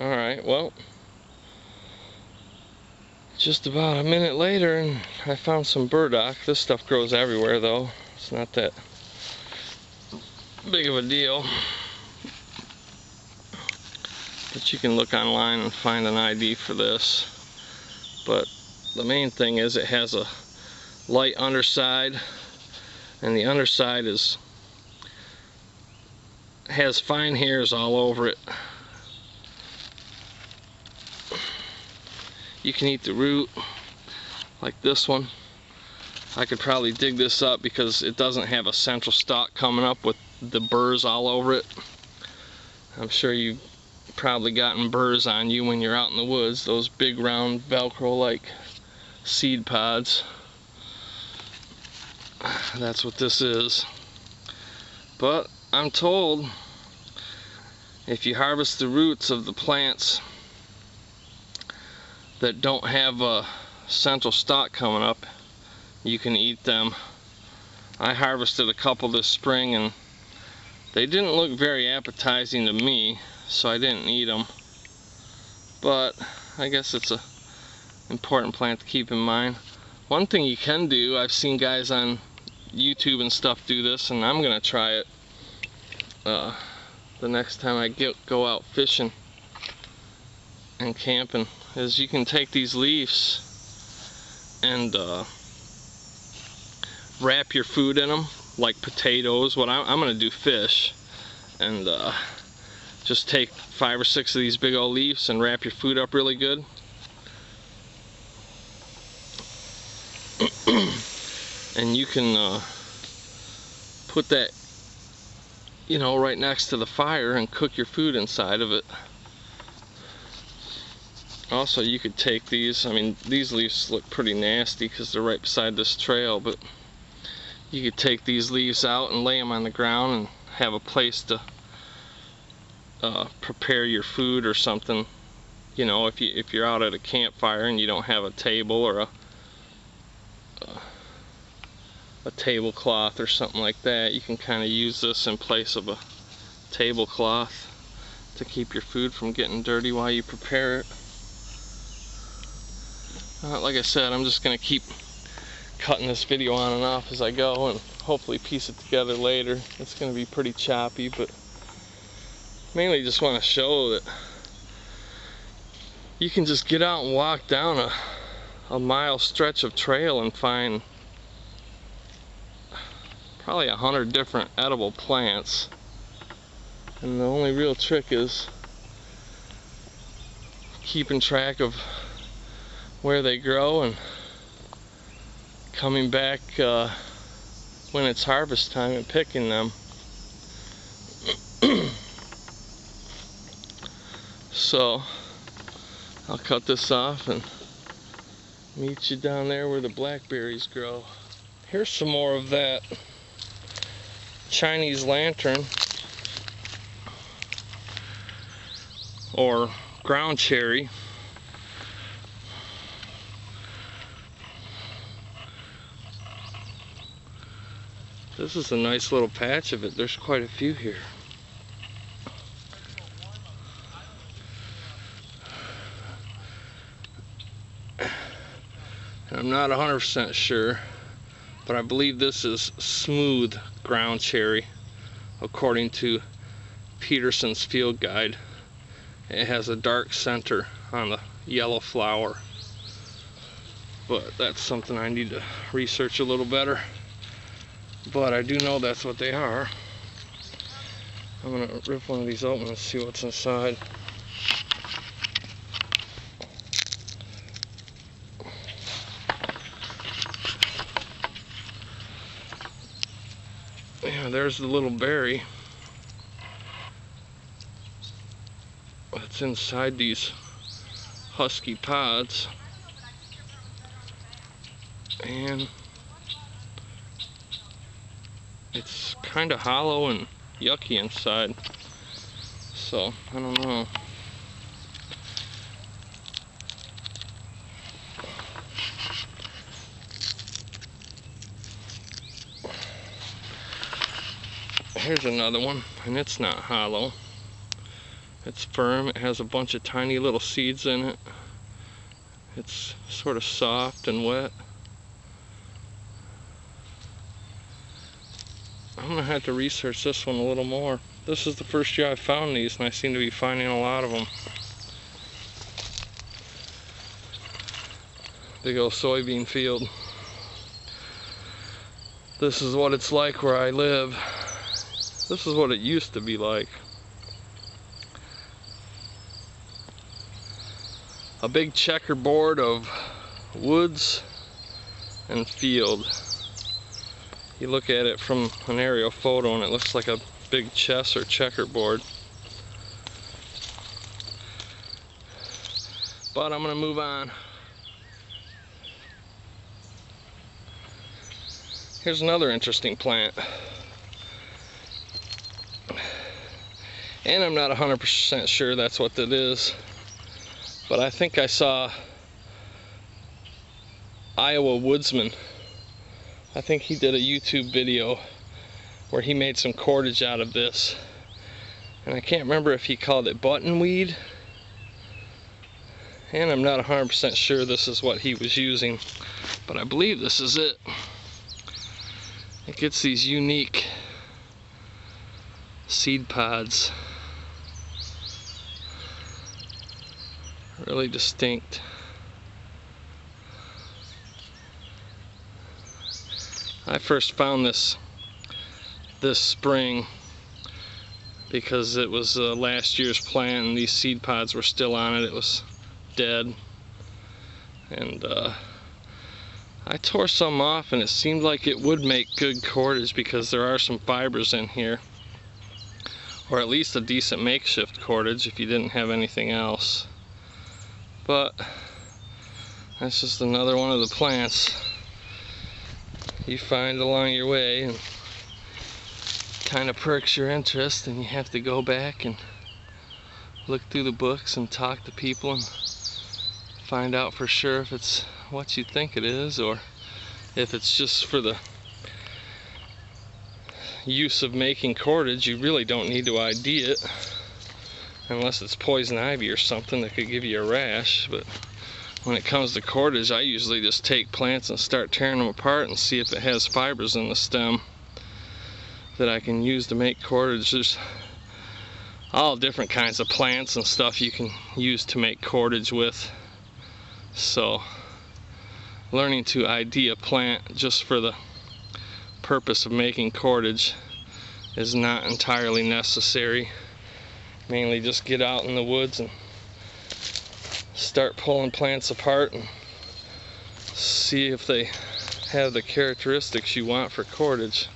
Alright, well, just about a minute later and I found some burdock. This stuff grows everywhere though. It's not that big of a deal. But you can look online and find an ID for this. But the main thing is it has a light underside and the underside is has fine hairs all over it you can eat the root like this one. I could probably dig this up because it doesn't have a central stalk coming up with the burrs all over it. I'm sure you've probably gotten burrs on you when you're out in the woods those big round velcro like seed pods. That's what this is. But I'm told if you harvest the roots of the plants that don't have a central stalk coming up you can eat them. I harvested a couple this spring and they didn't look very appetizing to me so I didn't eat them. But I guess it's a important plant to keep in mind. One thing you can do I've seen guys on YouTube and stuff do this and I'm gonna try it uh, the next time I get go out fishing and camping is you can take these leaves and uh, wrap your food in them like potatoes. What I'm, I'm gonna do fish and uh, just take five or six of these big old leaves and wrap your food up really good. And you can uh, put that you know right next to the fire and cook your food inside of it also you could take these. I mean these leaves look pretty nasty because they're right beside this trail but you could take these leaves out and lay them on the ground and have a place to uh, prepare your food or something. You know if you if you're out at a campfire and you don't have a table or a uh, a tablecloth or something like that you can kind of use this in place of a tablecloth to keep your food from getting dirty while you prepare it uh, like I said, I'm just going to keep cutting this video on and off as I go and hopefully piece it together later. It's going to be pretty choppy, but mainly just want to show that you can just get out and walk down a, a mile stretch of trail and find probably a hundred different edible plants. And the only real trick is keeping track of where they grow and coming back uh, when it's harvest time and picking them. so I'll cut this off and meet you down there where the blackberries grow. Here's some more of that Chinese lantern or ground cherry. This is a nice little patch of it. There's quite a few here. I'm not 100% sure, but I believe this is smooth ground cherry, according to Peterson's field guide. It has a dark center on the yellow flower, but that's something I need to research a little better but I do know that's what they are. I'm gonna rip one of these open and see what's inside. Yeah, there's the little berry that's inside these husky pods. And it's kind of hollow and yucky inside. So, I don't know. Here's another one, and it's not hollow. It's firm, it has a bunch of tiny little seeds in it. It's sort of soft and wet. I'm gonna have to research this one a little more. This is the first year I've found these and I seem to be finding a lot of them. Big old soybean field. This is what it's like where I live. This is what it used to be like. A big checkerboard of woods and field. You look at it from an aerial photo and it looks like a big chess or checkerboard. But I'm gonna move on. Here's another interesting plant. And I'm not 100% sure that's what that is. But I think I saw Iowa Woodsman. I think he did a YouTube video where he made some cordage out of this. And I can't remember if he called it buttonweed. And I'm not 100% sure this is what he was using. But I believe this is it. It gets these unique seed pods. Really distinct. I first found this this spring because it was uh, last year's plant and these seed pods were still on it. It was dead. And uh, I tore some off and it seemed like it would make good cordage because there are some fibers in here. Or at least a decent makeshift cordage if you didn't have anything else. But that's just another one of the plants you find along your way and kind of perks your interest and you have to go back and look through the books and talk to people and find out for sure if it's what you think it is or if it's just for the use of making cordage you really don't need to ID it unless it's poison ivy or something that could give you a rash but when it comes to cordage I usually just take plants and start tearing them apart and see if it has fibers in the stem that I can use to make cordage. There's all different kinds of plants and stuff you can use to make cordage with. So learning to ID a plant just for the purpose of making cordage is not entirely necessary. Mainly just get out in the woods and start pulling plants apart and see if they have the characteristics you want for cordage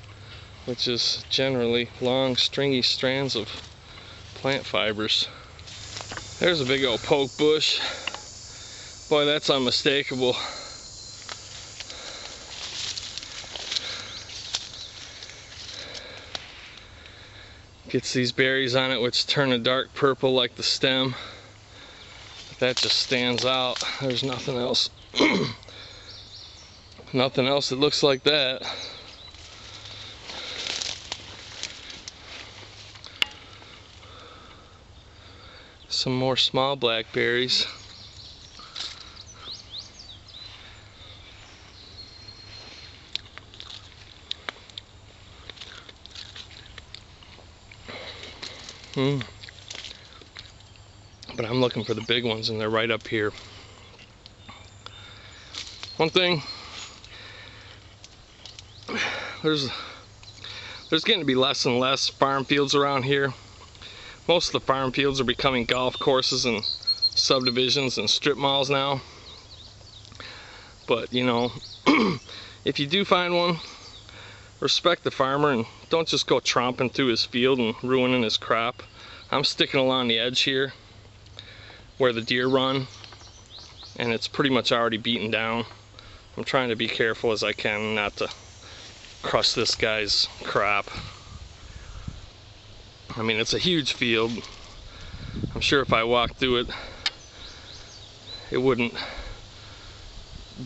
which is generally long stringy strands of plant fibers. There's a big old poke bush. Boy, that's unmistakable. Gets these berries on it which turn a dark purple like the stem. That just stands out. There's nothing else. nothing else that looks like that. some more small blackberries. Hmm. But I'm looking for the big ones and they're right up here. One thing, there's there's getting to be less and less farm fields around here most of the farm fields are becoming golf courses and subdivisions and strip malls now. But, you know, if you do find one, respect the farmer and don't just go tromping through his field and ruining his crop. I'm sticking along the edge here where the deer run and it's pretty much already beaten down. I'm trying to be careful as I can not to crush this guy's crop. I mean, it's a huge field. I'm sure if I walked through it, it wouldn't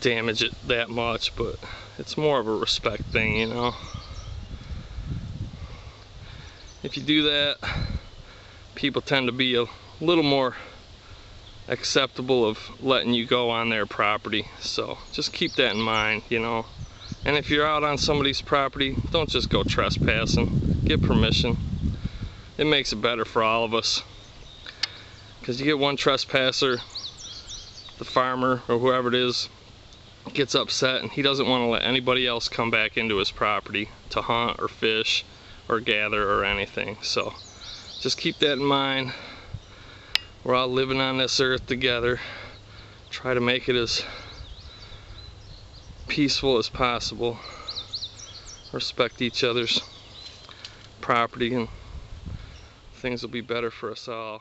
damage it that much, but it's more of a respect thing, you know. If you do that, people tend to be a little more acceptable of letting you go on their property. So just keep that in mind, you know. And if you're out on somebody's property, don't just go trespassing. Get permission. It makes it better for all of us. Because you get one trespasser, the farmer or whoever it is gets upset and he doesn't want to let anybody else come back into his property to hunt or fish or gather or anything. So just keep that in mind. We're all living on this earth together. Try to make it as peaceful as possible. Respect each other's property and things will be better for us all.